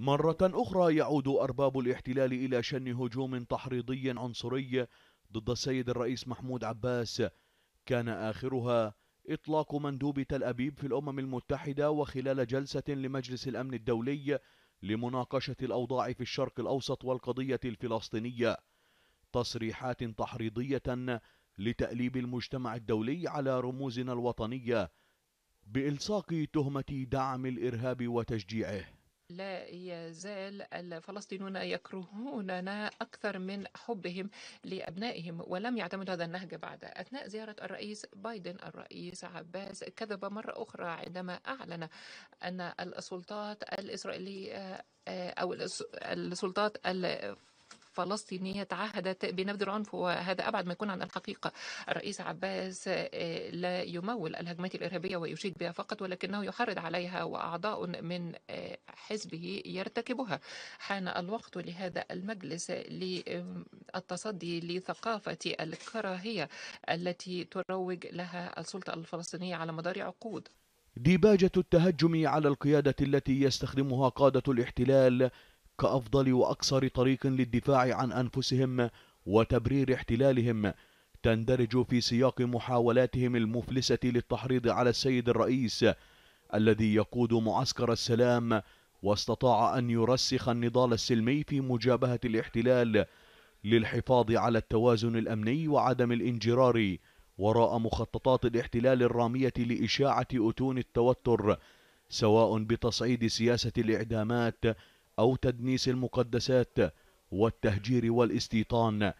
مرة أخرى يعود أرباب الاحتلال إلى شن هجوم تحريضي عنصري ضد السيد الرئيس محمود عباس. كان آخرها إطلاق مندوب تل أبيب في الأمم المتحدة وخلال جلسة لمجلس الأمن الدولي لمناقشة الأوضاع في الشرق الأوسط والقضية الفلسطينية. تصريحات تحريضية لتأليب المجتمع الدولي على رموزنا الوطنية بإلصاق تهمة دعم الإرهاب وتشجيعه. لا يزال الفلسطينيون يكرهوننا أكثر من حبهم لأبنائهم ولم يعتمدوا هذا النهج بعد. أثناء زيارة الرئيس بايدن الرئيس عباس كذب مرة أخرى عندما أعلن أن السلطات الإسرائيلية أو السلطات فلسطينية تعهدت بنبذ العنف وهذا أبعد ما يكون عن الحقيقة. الرئيس عباس آه، لا يمول الهجمات الإرهابية ويشيد بها فقط ولكنه يحرض عليها وأعضاء من آه، حزبه يرتكبها. حان الوقت لهذا المجلس للتصدي لثقافة الكراهية التي تروج لها السلطة الفلسطينية على مدار عقود. ديباجة التهجم على القيادة التي يستخدمها قادة الاحتلال كأفضل وأقصر طريق للدفاع عن أنفسهم وتبرير احتلالهم تندرج في سياق محاولاتهم المفلسة للتحريض على السيد الرئيس الذي يقود معسكر السلام واستطاع أن يرسخ النضال السلمي في مجابهة الاحتلال للحفاظ على التوازن الأمني وعدم الانجرار وراء مخططات الاحتلال الرامية لإشاعة أتون التوتر سواء بتصعيد سياسة الإعدامات أو تدنيس المقدسات والتهجير والاستيطان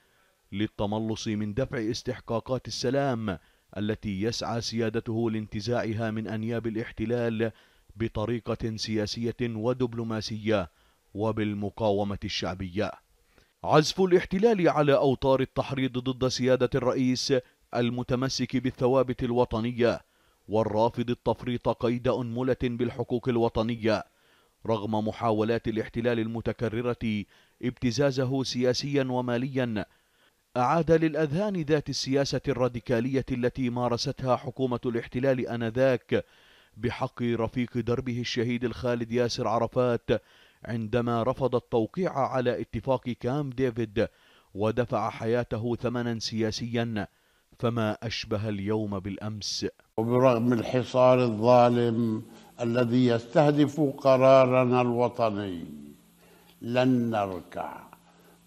للتملص من دفع استحقاقات السلام التي يسعى سيادته لانتزاعها من أنياب الاحتلال بطريقة سياسية ودبلوماسية وبالمقاومة الشعبية. عزف الاحتلال على أوتار التحريض ضد سيادة الرئيس المتمسك بالثوابت الوطنية والرافض التفريط قيد أنملة بالحقوق الوطنية رغم محاولات الاحتلال المتكررة ابتزازه سياسيا وماليا أعاد للأذهان ذات السياسة الراديكالية التي مارستها حكومة الاحتلال آنذاك بحق رفيق دربه الشهيد الخالد ياسر عرفات عندما رفض التوقيع على اتفاق كام ديفيد ودفع حياته ثمنا سياسيا فما أشبه اليوم بالأمس. وبرغم الحصار الظالم الذي يستهدف قرارنا الوطني. لن نركع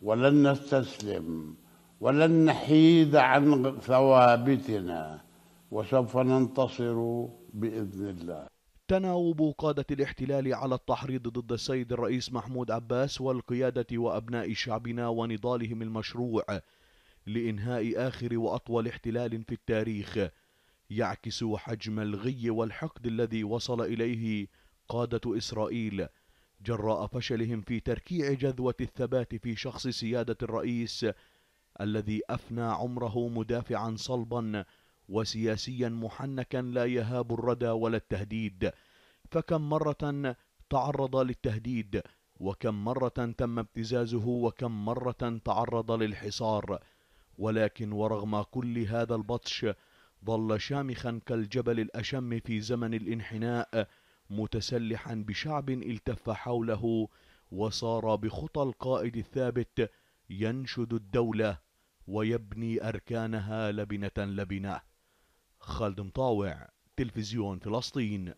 ولن نستسلم ولن نحيد عن ثوابتنا وسوف ننتصر بإذن الله. تناوب قادة الاحتلال على التحريض ضد السيد الرئيس محمود عباس والقيادة وأبناء شعبنا ونضالهم المشروع لإنهاء آخر وأطول احتلال في التاريخ. يعكس حجم الغي والحقد الذي وصل إليه قادة إسرائيل. جراء فشلهم في تركيع جذوة الثبات في شخص سيادة الرئيس الذي أفنى عمره مدافعا صلبا وسياسيا محنكا لا يهاب الردى ولا التهديد. فكم مرة تعرض للتهديد وكم مرة تم ابتزازه وكم مرة تعرض للحصار. ولكن ورغم كل هذا البطش ظل شامخا كالجبل الأشم في زمن الانحناء متسلحا بشعب التف حوله وصار بخطى القائد الثابت ينشد الدولة ويبني أركانها لبنة لبنة. خالد مطاوع تلفزيون فلسطين.